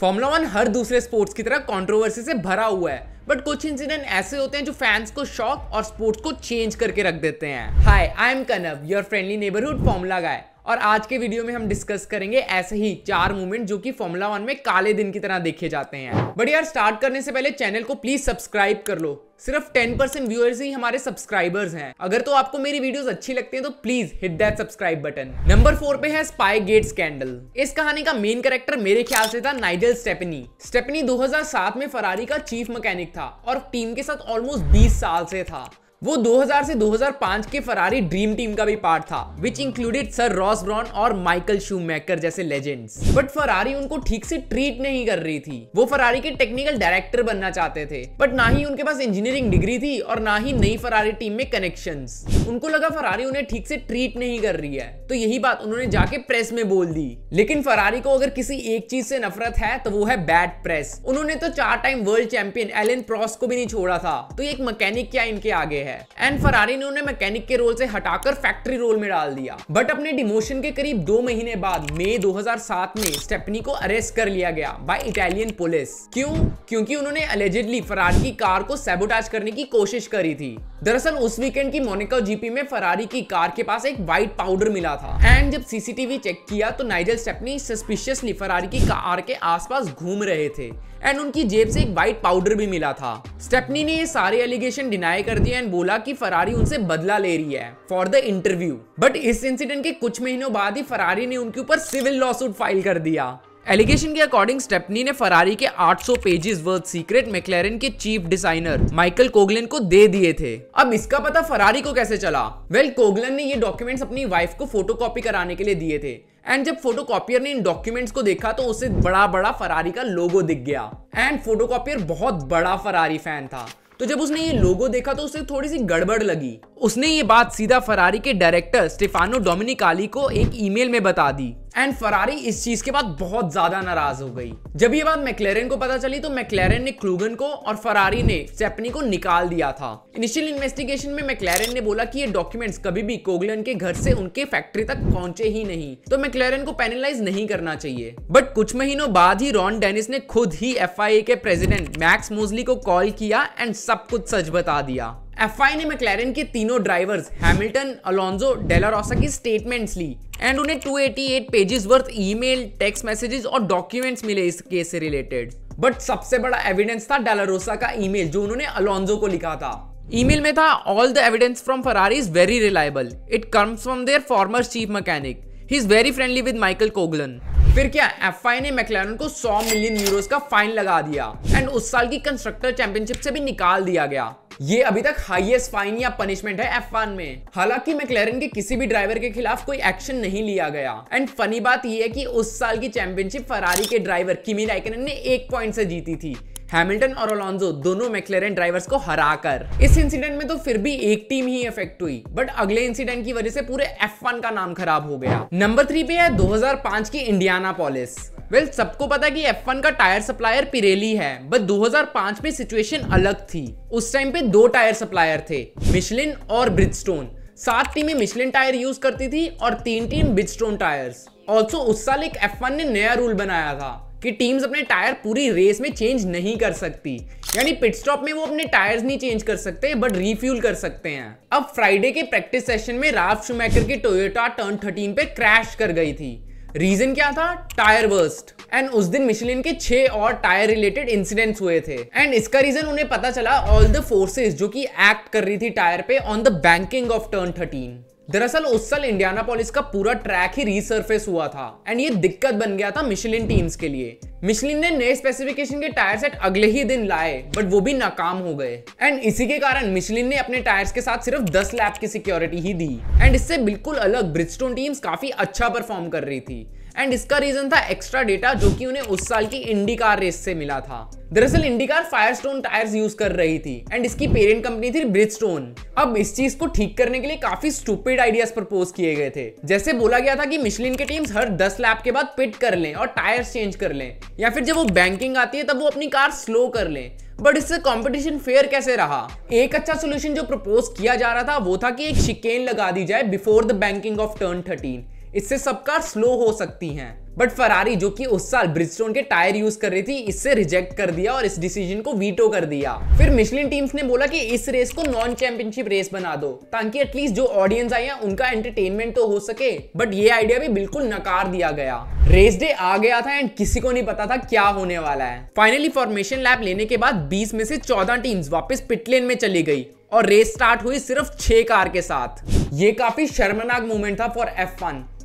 Formula one हर दूसरे sports की तरह कंट्रोवर्सी से भरा हुआ है। बट कुछ इंसिडेंट ऐसे होते हैं जो फैंस को शॉक और स्पोर्ट्स को चेंज करके रख देते हैं। Hi I am Kanav your friendly neighbourhood formula guy और आज के वीडियो में हम डिस्कस करेंगे ऐसे ही चार मूवमेंट जो कि फॉर्मूला वन में काले दिन की तरह देखे जाते हैं। बट यार स्टार्ट करने से पहले चैनल को प्लीज़ सब्सक्राइब कर लो। सिर्फ़ 10% परसेंट व्यूअर्स ही हमारे सब्सक्राइबर्स हैं। अगर तो आपको मेरी वीडियोस अच्छी लगती हैं तो please hit that subscribe button number four पे है स्पाई गेट स्कैंडल इस कहानी का मेन कैरेक्टर मेरे ख्याल से था नाइजल स्टेपनी स्टेपनी 2007 में फरारी का चीफ मैकेनिक था और टीम के साथ ऑलमोस्ट 20 साल से था। वो 2000 से 2005 के फरारी ड्रीम टीम का भी पार्ट था which included sir Ross Brawn और माइकल शू मैकर जैसे लेजेंड्स बट फरारी उनको ठीक से ट्रीट नहीं कर रही थी. वो फरारी के टेक्निकल डायरेक्टर बनना चाहते थे बट ना ही उनके पास इंजीनियरिंग डिग्री थी और ना ही नई फरारी टीम में कनेक्शन उनको लगा फरारी उन्हें ठीक से ट्रीट नहीं कर रही है. तो यही बात उन्होंने जाके प्रेस में बोल दी. लेकिन फरारी को अगर किसी एक चीज़ से नफरत है तो वो है बैड प्रेस उन्होंने तो चार time world champion Alain Prost को भी नहीं छोड़ा था. तो एक मैकेनिक क्या इनके आगे है? है। एंड फरारी ने उन्हें मैकेनिक के रोल से हटाकर फैक्ट्री रोल में डाल दिया। बट अपने डिमोशन के करीब दो महीने बाद मई 2007 में स्टेपनी को अरेस्ट कर लिया गया बाय इटालियन पुलिस क्यों? क्योंकि उन्होंने अलेजेडली फरारी की कार को सेबोटाज करने की कोशिश करी थी। दरअसल उस वीकेंड की मोनिका जीपी में फरारी की कार के पास एक व्हाइट पाउडर मिला था। एंड जब सीसीटीवी चेक किया तो नाइजल स्टेपनी सस्पिशियसली फरारी की कार के आसपास घूम रहे थे। एंड उनकी जेब से एक व्हाइट पाउडर भी मिला था। स्टेपनी ने ये सारे एलिगेशन डिनाई कर दिया एंड बोला कि फरारी उनसे बदला ले रही है फॉर द इंटरव्यू बट इस इंसिडेंट के कुछ महीनों बाद ही फरारी ने उनके ऊपर सिविल लॉसूट फ़ाइल कर दिया। एलिगेशन के अकॉर्डिंग स्टेपनी ने फरारी के 800 पेजेस वर्थ सीक्रेट मैक्लेरन के चीफ डिज़ाइनर माइकल कोगलन को दे दिए थे। अब इसका पता फरारी को कैसे चला? वेल well, कोगलन ने ये डॉक्यूमेंट्स अपनी वाइफ को फोटोकॉपी कराने के लिए दिए थे। एंड जब फोटोकॉपियर ने इन डॉक्यूमेंट्स को देखा तो उसे बड़ा बड़ा फरारी का लोगो दिख गया। एंड फोटोकॉपियर बहुत बड़ा फरारी फ़ैन था। तो जब उसने ये लोगो देखा तो उसे थोड़ी सी गड़बड़ लगी। उसने ये बात सीधा फरारी के डायरेक्टर स्टेफानो डोमिनिकाली को एक ईमेल में बता दी। एंड फरारी इस चीज़ के बाद बहुत ज़्यादा नाराज़ हो गई। जब ये बात मैक्लेरन को पता चली तो मैक्लेरन ने क्लूगन को और फरारी ने स्टेपनी को निकाल दिया था। इनिशियल इन्वेस्टिगेशन में मैक्लेरन ने बोला कि ये डॉक्यूमेंट्स कभी भी कोगलन के घर से उनके फैक्ट्री तक पहुँचे ही नहीं तो मैक्लेरन को पेनलाइज नहीं करना चाहिए। बट कुछ महीनों बाद ही रॉन डेनिस ने खुद ही एफआईए के प्रेसिडेंट मैक्स मोजली को कॉल किया एंड सब कुछ सच बता दिया। एफ़ ने मैक्लेरन के तीनों ड्राइवर्स हैमिल्टन अलोन्जो डेलारोसा की स्टेटमेंट्स ली। एंड उन्हें 288 pages worth email text messages और डॉक्यूमेंट्स मिले इस केस से रिलेटेड बट सबसे बड़ा एविडेंस था डेलारोसा का ईमेल जो उन्होंने अलोन्जो को लिखा था. ईमेल में था all the evidence from Ferrari is very reliable it comes from their former chief mechanic he is very friendly with Michael Coughlan फिर क्या एफआई ने मैक्लारन को 100 मिलियन यूरोस का फाइन लगा दिया. एंड उस साल की कंस्ट्रक्टर चैंपियनशिप से भी निकाल दिया गया. ये अभी तक हाईएस्ट फाइन या पनिशमेंट है एफ़ में। हालाँकि मैक्लेरन के किसी भी ड्राइवर के खिलाफ कोई एक्शन नहीं लिया गया। एंड फनी बात यह है कि उस साल की चैंपियनशिप फरारी के ड्राइवर किमी राइकन ने एक पॉइंट से जीती थी। हैमिल्टन और ओलॉन्जो दोनों मैक्लेरन ड्राइवर्स को हराकर। इस इंसिडेंट में तो फिर भी एक टीम ही इफ़ेक्ट हुई। बट अगले इंसिडेंट की वजह से पूरे F1 का नाम खराब हो गया। नंबर थ्री पे है 2005 की इंडियाना पॉलिस वेल well, सबको पता है कि F1 का टायर सप्लायर पिरेली है बट 2005 में सिचुएशन अलग थी। उस टाइम पे दो टायर सप्लायर थे मिशलिन और ब्रिजस्टोन सात टीमें मिशलिन टायर यूज़ करती थी और तीन टीम ब्रिजस्टोन टायर्स ऑल्सो उस साल एक F1 ने नया रूल बनाया था कि टीम्स अपने टायर पूरी रेस में चेंज नहीं कर सकती। यानी पिट स्टॉप में वो अपने टायर्स नहीं चेंज कर सकते बट रिफ्यूल कर सकते हैं। अब फ्राइडे के प्रैक्टिस सेशन में राफ शुमैकर की टोयोटा टर्न 13 पे क्रैश कर गई थी। रीजन क्या था? टायर वर्स्ट एंड उस दिन मिशलिन के छह और टायर रिलेटेड इंसिडेंट्स हुए थे. एंड इसका रीजन उन्हें पता चला ऑल द फोर्सेस जो कि एक्ट कर रही थी टायर पे on the banking of turn 13 दरअसल उस साल इंडियाना पॉलिस का पूरा ट्रैक ही रिसर्फेस हुआ था। एंड ये दिक्कत बन गया था मिशलिन टीम्स के लिए। मिशलिन ने नए स्पेसिफिकेशन के टायर सेट अगले ही दिन लाए बट वो भी नाकाम हो गए। एंड इसी के कारण मिशलिन ने अपने टायर्स के साथ सिर्फ़ 10 लैप की सिक्योरिटी ही दी। एंड इससे बिल्कुल अलग ब्रिजस्टोन टीम्स काफ़ी अच्छा परफॉर्म कर रही थी। एंड इसका रीजन था एक्स्ट्रा डेटा जो कि उन्हें उस साल की इंडी कार रेस से मिला था। दरअसल Indy car Firestone tyres use कर रही थी। एंड इसकी पेरेंट कंपनी थी ब्रिजस्टोन अब इस चीज़ को ठीक करने के लिए काफ़ी स्टूपिड आइडियाज़ प्रपोज किए गए थे। जैसे बोला गया था कि मिशलिन के टीम्स हर 10 लैप के बाद पिट कर लें और टायर्स चेंज कर लें। या फिर जब वो बैंकिंग आती है, तब वो अपनी कार स्लो कर लें। बट इससे कंपटीशन फेयर कैसे रहा? एक अच्छा सोल्यूशन जो प्रपोज किया जा रहा था, वो था कि एक शिकेन लगा दी जाए before the banking of turn thirteen इससे सब कार स्लो हो सकती हैं। बट फरारी जो कि उस साल ब्रिजस्टोन के टायर यूज़ कर रही थी, इससे रिजेक्ट कर दिया और इस डिसीज़न को वीटो कर दिया। फिर मिशलिन टीम्स ने बोला कि इस रेस को नॉन चैंपियनशिप रेस बना दो, ताकि एटलीस्ट जो ऑडियंस आए हैं, उनका एंटरटेनमेंट तो हो सके। बट ये आइडिया भी बिल्कुल नकार दिया गया। रेस डे आ गया था एंड किसी को नहीं पता था क्या होने वाला है। फाइनली फॉर्मेशन लैब लेने के बाद 20 में से 14 टीम्स वापस पिटलेन में चली गई और रेस स्टार्ट हुई सिर्फ़ छह कार के साथ। ये काफ़ी शर्मनाक मोमेंट था फॉर एफ़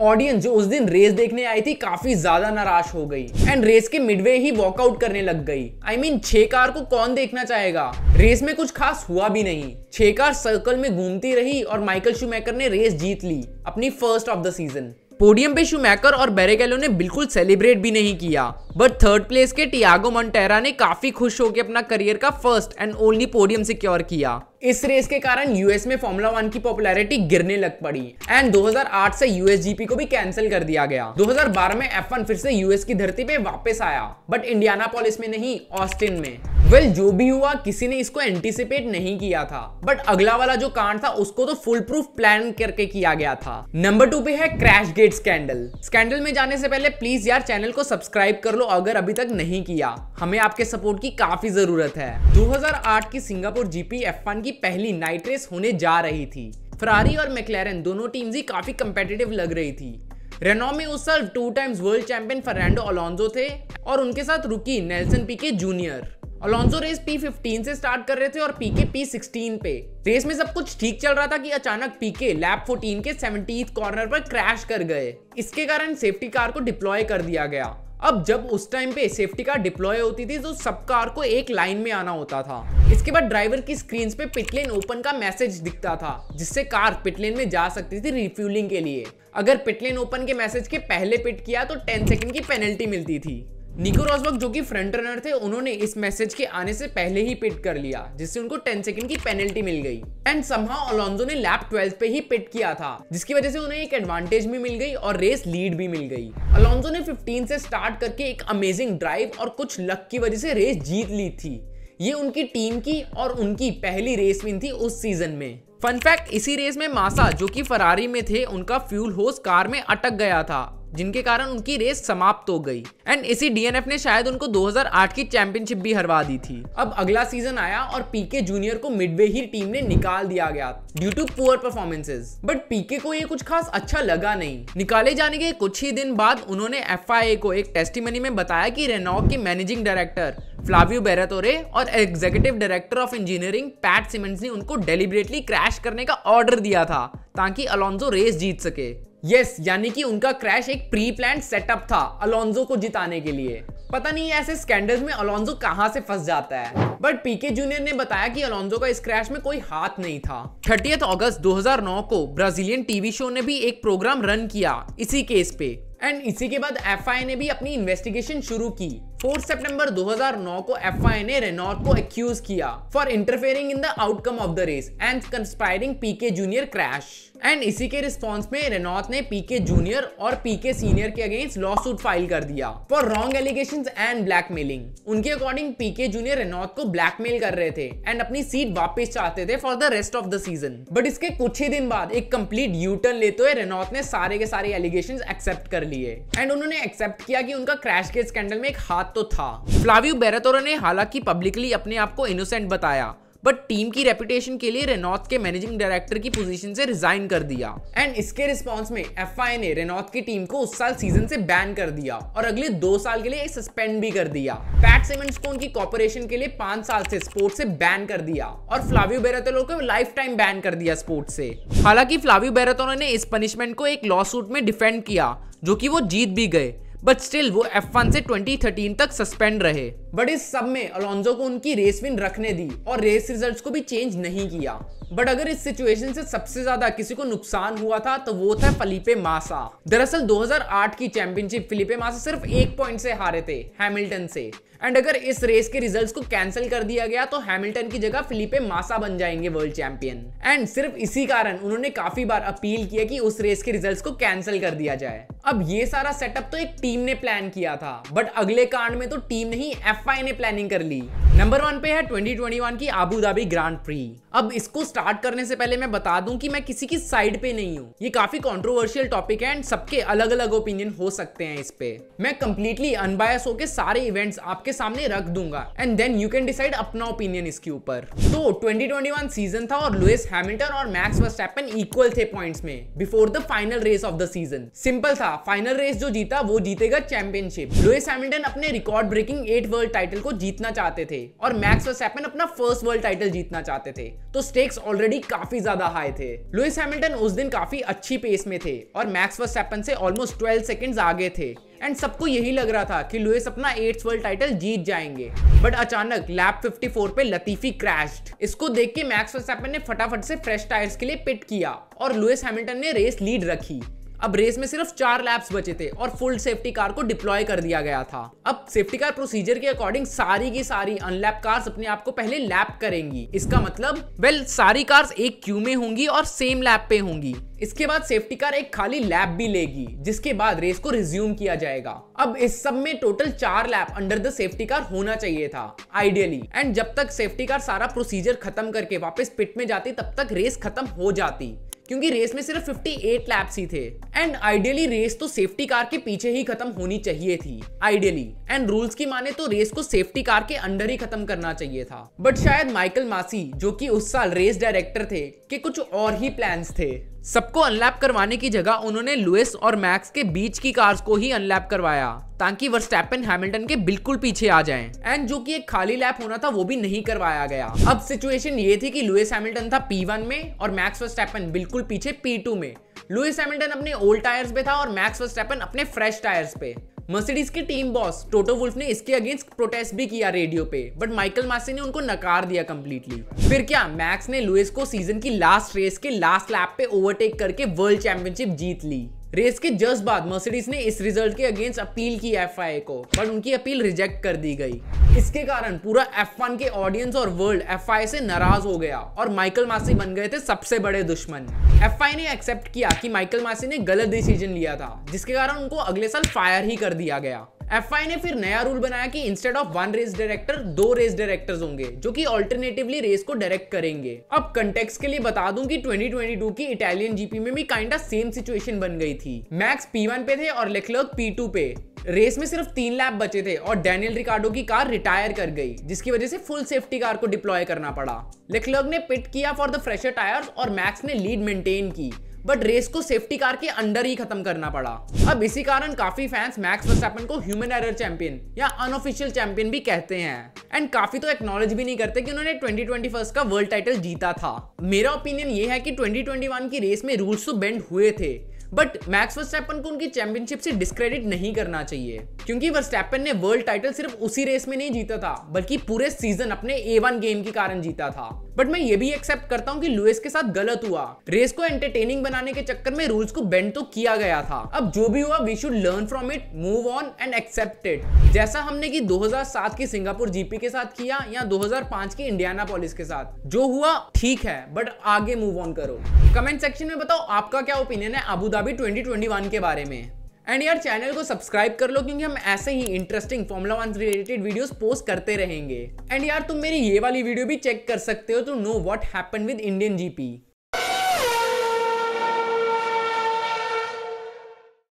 ऑडियंस जो उस दिन रेस देखने आई थी काफ़ी ज़्यादा नाराज़ हो गई। एंड रेस के मिडवे ही वॉकआउट करने लग गई। I I mean mean, car को कौन देखना चाहेगा? रेस में कुछ खास हुआ भी नहीं। छे कार सर्कल में घूमती रही और माइकल शुमेकर ने रेस जीत ली अपनी first of the season podium पे शूमैकर और बेरेगेलो ने बिल्कुल सेलिब्रेट भी नहीं किया। बट थर्ड प्लेस के टियागो मंटेरा ने काफ़ी खुश होकर अपना करियर का first and only podium secure किया। इस रेस के कारण यूएस में फॉर्मूला वन की पॉपुलैरिटी गिरने लग पड़ी। एंड 2008 से यूएसजीपी को भी कैंसिल कर दिया गया। 2012 में F1 फिर से यूएस की धरती पे वापस आया। बट इंडियाना पॉलिस में नहीं ऑस्टिन में। वेल well, जो भी हुआ किसी ने इसको एंटिसिपेट नहीं किया था। बट अगला वाला जो कांड था उसको तो फुल प्रूफ प्लान करके किया गया था। नंबर टू पे है क्रैश गेट स्कैंडल स्कैंडल में जाने से पहले प्लीज़ यार चैनल को सब्सक्राइब कर लो अगर अभी तक नहीं किया। हमें आपके सपोर्ट की काफ़ी ज़रूरत है। 2008 की सिंगापुर जीपी F1 की पहली नाइट रेस होने जा रही थी। फरारी और मैक्लेरन दोनों टीम्स ही काफ़ी कंपेटिटिव लग रही थी। रेनो में उस साल two times world champion Fernando Alonso थे और उनके साथ rookie Nelson Piquet junior Alonso race P15 से स्टार्ट कर रहे थे और पीके P16 पे। रेस में सब कुछ ठीक चल रहा था कि अचानक पीके लैप 14 के 70th कॉर्नर पर क्रैश कर गए। इसके कारण सेफ्टी कार को डिप्लॉय कर दिया गया। अब जब उस टाइम पे सेफ्टी कार डिप्लॉय होती थी तो सब कार को एक लाइन में आना होता था। इसके बाद ड्राइवर की स्क्रीन पे पिटलेन ओपन का मैसेज दिखता था, जिससे कार पिटलेन में जा सकती थी रिफ्यूलिंग के लिए। अगर पिटलेन ओपन के मैसेज के पहले पिट किया तो 10 सेकंड की पेनल्टी मिलती थी। निको रॉसबर्ग जो कि फ्रंट रनर थे, उन्होंने इस मैसेज के आने से पहले ही पिट कर लिया, जिससे उनको 10 सेकंड की पेनल्टी मिल गई। एंड समहाउ अलोंजो ने लैप 12 पे ही पिट किया था, जिसकी वजह से उन्हें एक एडवांटेज भी मिल गई और रेस लीड भी मिल गई। अलोंजो ने 15 से स्टार्ट करके एक अमेजिंग ड्राइव और कुछ लक की वजह से रेस जीत ली थी। ये उनकी टीम की और उनकी पहली रेस विन थी उस सीज़न में। फन फैक्ट इसी रेस में मासा, जो कि फरारी में थे, उनका फ्यूल होस कार में अटक गया था। जिनके कारण उनकी रेस समाप्त हो गई। एंड इसी डीएनएफ ने शायद उनको 2008 की चैंपियनशिप भी हरवा दी थी। अब अगला सीज़न आया और पीके जूनियर को मिडवे ही टीम ने निकाल दिया गया due to poor performances but Piquet को ये कुछ खास अच्छा लगा नहीं। निकाले जाने के कुछ ही दिन बाद उन्होंने FIA को एक टेस्टिमनी में बताया की रेनॉक के मैनेजिंग डायरेक्टर फ्लावियो बेरातोरे और executive director of engineering Pat Symonds ने उनको डेलिबरेटली क्रैश करने का ऑर्डर दिया था, ताकि अलोंजो रेस जीत सके। यस yes, यानी कि उनका क्रैश एक प्री प्लान सेटअप था अलोंजो को जिताने के लिए। पता नहीं ऐसे स्कैंडल्स में अलोंजो कहाँ से फंस जाता है। बट पीके जूनियर ने बताया कि अलोंजो का इस क्रैश में कोई हाथ नहीं था। थर्टी अगस्त 2009 को ब्राजीलियन टीवी शो ने भी एक प्रोग्राम रन किया इसी केस पे। एंड इसी के बाद एफआई ने भी अपनी इन्वेस्टिगेशन शुरू की। 4 सितंबर 2009 को एफआई ने रेनॉर्ट को एक्यूज किया for interfering in the outcome of the race and conspiring Piquet junior crash and इसी के रिस्पॉन्स में रेनॉट ने पीके जूनियर और पीके सीनियर के अगेंस्ट लॉ सूट फ़ाइल कर दिया for wrong allegation and blackmailing उनके अकॉर्डिंग पीके जूनियर रेनॉट को ब्लैकमेल कर रहे थे एंड अपनी सीट वापस चाहते थे for the rest of the season but इसके कुछ ही दिन बाद एक कंप्लीट यू टर्न लेते हुए रेनॉट ने सारे के सारे एलिगेशन एक्सेप्ट कर लिए. एंड उन्होंने एक्सेप्ट किया कि उनका क्रैश के स्कैंडल में एक हाथ तो था। फ्लावियो बेरेतोरो ने हालाँकि पब्लिकली अपने आप को इनोसेंट बताया। बट टीम की रेपुटेशन के लिए रेनॉथ के मैनेजिंग डायरेक्टर की पोजीशन से रिजाइन कर दिया. एंड इसके रिस्पॉन्स में एफ़ ने रेनॉथ की टीम को उस साल सीज़न से बैन कर दिया और अगले दो साल के लिए सस्पेंड भी कर दिया. पैट सिमेंट्स को उनकी कॉपोरेशन के लिए पाँच साल से स्पोर्ट से बैन कर दिया और फ्लावियो बेरेतोलो को लाइफ टाइम बैन कर दिया स्पोर्ट से. हालाँकि फ्लावियो बेरेतोलो ने इस पनिशमेंट को एक लॉ सूट में डिफेंड किया, जो कि वो जीत भी गए. बट स्टिल वो F1 से 2013 तक सस्पेंड रहे। बट इस सब में अलोंजो को उनकी रेस विन रखने दी और रेस रिजल्ट्स को भी चेंज नहीं किया। बट अगर इस सिचुएशन से सबसे ज़्यादा किसी को नुकसान हुआ था तो वो था फलीपे मासा दरअसल 2008 की चैंपियनशिप फिलिपे मासा सिर्फ़ एक पॉइंट से हारे थे हैमिल्टन से। एंड अगर इस रेस के रिजल्ट्स को कैंसिल कर दिया गया तो हैमिल्टन की जगह फिलिपे मासा बन जाएँगे वर्ल्ड चैंपियन एंड सिर्फ़ इसी कारण उन्होंने काफ़ी बार अपील किया कि उस रेस के रिजल्ट्स को कैंसिल कर दिया जाए। अब ये सारा सेटअप तो एक टीम ने प्लान किया था बट अगले कांड में तो टीम नहीं एफ़ ने प्लानिंग कर ली। नंबर वन पे है 2021 की आबू धाबी ग्रांड प्री अब इसको स्टार्ट करने से पहले मैं बता दूँ कि मैं किसी की साइड पे नहीं हूँ। ये काफ़ी कंट्रोवर्शियल टॉपिक है एंड सबके अलग अलग ओपिनियन हो सकते हैं इस पे। मैं कंप्लीटली अनबायस होकर सारे इवेंट्स आपके सामने रख दूँगा। And then you can decide अपना ओपिनियन इसके ऊपर। तो 2021 सीज़न था और लुइस हैमिल्टन और मैक्स वर्स्टैपन इक्वल थे पॉइंट्स में before the final race of the season simple था। फाइनल रेस जो जीता, वो जीतेगा चैंपियनशिप लुइस हैमिल्टन अपने record breaking eight world title को जीतना चाहते थे और मैक्स वर्स्टैपन अपना फ़र्स्ट वर्ल्ड टाइटल जीतना चाहते थे। तो स्टेक्स ऑलरेडी काफ़ी ज़्यादा हाई थे। लुइस हैमिल्टन उस दिन काफ़ी अच्छी पेस में थे और मैक्स वर्स्टैपन से ऑलमोस्ट 12 सेकंड्स आगे थे। एंड सबको यही लग रहा था कि लुइस अपना एट्स वर्ल्ड टाइटल जीत जाएँगे। बट अचानक लैप 54 पे लतीफी क्रैश्ड इसको देख के मैक्स वर्स्टैपन ने फटाफट से फ्रेश टायर्स के लिए पिट किया और लुइस हैमिल्टन ने रेस लीड रखी। अब रेस में सिर्फ़ चार लैप्स बचे थे और फुल सेफ्टी कार को डिप्लॉय कर दिया गया था। अब सेफ्टी कार प्रोसीजर के अकॉर्डिंग सारी की सारी अनलैप कार्स अपने आप को पहले लैप करेंगी। इसका मतलब वेल सारी कार्स एक क्यू में होंगी और सेम लैप पे होंगी। इसके बाद सेफ्टी कार एक खाली लैप भी लेगी, जिसके बाद रेस को रिज्यूम किया जाएगा। अब इस सब में टोटल चार lap under the safety car होना चाहिए था आइडियली एंड जब तक सेफ्टी कार सारा प्रोसीजर खत्म करके वापस पिट में जाती, तब तक रेस खत्म हो जाती। क्योंकि रेस में सिर्फ़ 58 लैप्स ही थे। एंड आइडियली रेस तो सेफ्टी कार के पीछे ही खत्म होनी चाहिए थी। आइडियली एंड रूल्स की माने तो रेस को सेफ्टी कार के अंडर ही खत्म करना चाहिए था। बट शायद माइकल मासी जो कि उस साल रेस डायरेक्टर थे, के कुछ और ही प्लान्स थे। सबको अनलैप करवाने की जगह उन्होंने लुइस और मैक्स के बीच की कार्स को ही अनलैप करवाया, ताकि वर्स्टैपन हैमिल्टन के बिल्कुल पीछे आ जाएँ। एंड जो कि एक खाली लैप होना था, वो भी नहीं करवाया गया। अब सिचुएशन ये थी कि लुइस हैमिल्टन था P1 में और मैक्स वर्स्टैपन बिल्कुल पीछे P2 में। लुइस हैमिल्टन अपने ओल्ड टायर्स पे था और मैक्स वर्स्टैपन अपने फ्रेश टायर्स पे। मर्सिडीज के टीम बॉस टोटो वुल्फ ने इसके अगेंस्ट प्रोटेस्ट भी किया रेडियो पे बट माइकल मासी ने उनको नकार दिया कंप्लीटली फिर क्या, मैक्स ने लुइस को सीज़न की लास्ट रेस के लास्ट लैप पे ओवरटेक करके वर्ल्ड चैंपियनशिप जीत ली? रेस के जस्ट बाद मर्सिडीज ने इस रिज़ल्ट के अगेंस्ट अपील की एफ़ को, पर उनकी अपील रिजेक्ट कर दी गई। इसके कारण पूरा F1 के ऑडियंस और वर्ल्ड एफ़ से नाराज़ हो गया और माइकल मासी बन गए थे सबसे बड़े दुश्मन। एफ़ ने एक्सेप्ट किया कि माइकल मासी ने गलत डिसीज़न लिया था, जिसके कारण उनको अगले साल फायर ही कर दिया गया। एफ़ ने फिर नया रूल बनाया कि instead of one race director दो रेस डायरेक्टर्स होंगे, जो कि ऑल्टरनेटिवली रेस को डायरेक्ट करेंगे। अब कंटेक्स के लिए बता दूँ कि 2022 की इटालियन जीपी में भी काइंड ऑफ़ सेम सिचुएशन बन गई थी। मैक्स P1 पे थे और लेक्लर्क P2 पे। रेस में सिर्फ़ तीन लैप बचे थे और डैनियल रिकार्डो की कार रिटायर कर गई, जिसकी वजह से फुल सेफ्टी कार को डिप्लॉय करना पड़ा। लेक्लर्क ने पिट किया फॉर द फ्रेशर टायर्स और मैक्स ने लीड मेंटेन की। बट रेस को सेफ्टी कार के अंडर ही खत्म करना पड़ा। अब इसी कारण काफ़ी फैंस मैक्स वर्स्टैपन को ह्यूमन एरर चैंपियन या अनऑफिशियल चैंपियन भी कहते हैं। एंड काफ़ी तो एक्नॉलेज भी नहीं करते कि उन्होंने 2021 का वर्ल्ड टाइटल जीता था। मेरा ओपिनियन ये है कि 2021 की रेस में रूल्स तो बेंड हुए थे बट मैक्स वर्स्टैपन को उनकी चैंपियनशिप से डिस्क्रेडिट नहीं करना चाहिए। क्योंकि वर्स्टैपन ने वर्ल्ड टाइटल सिर्फ़ उसी रेस में नहीं जीता था, बल्कि पूरे सीज़न अपने ए वन गेम के कारण जीता था। बट मैं ये भी एक्सेप्ट करता हूँ कि लुइस के साथ गलत हुआ। रेस को एंटरटेनिंग बनाने के चक्कर में रूल्स को बेंड तो किया गया था। अब जो भी हुआ we should learn from it move on and accept it जैसा हमने की 2007 की सिंगापुर जीपी के साथ किया या 2005 की इंडियाना पॉलिस के साथ। जो हुआ, ठीक है बट आगे मूव ऑन करो। कमेंट सेक्शन में बताओ आपका क्या ओपिनियन है अबू धाबी 2021 के बारे में। एंड यार चैनल को सब्सक्राइब कर लो, क्योंकि हम ऐसे ही interesting Formula One related videos post करते रहेंगे। एंड यार, तुम मेरी ये वाली वीडियो भी चेक कर सकते हो to know what happen with Indian GP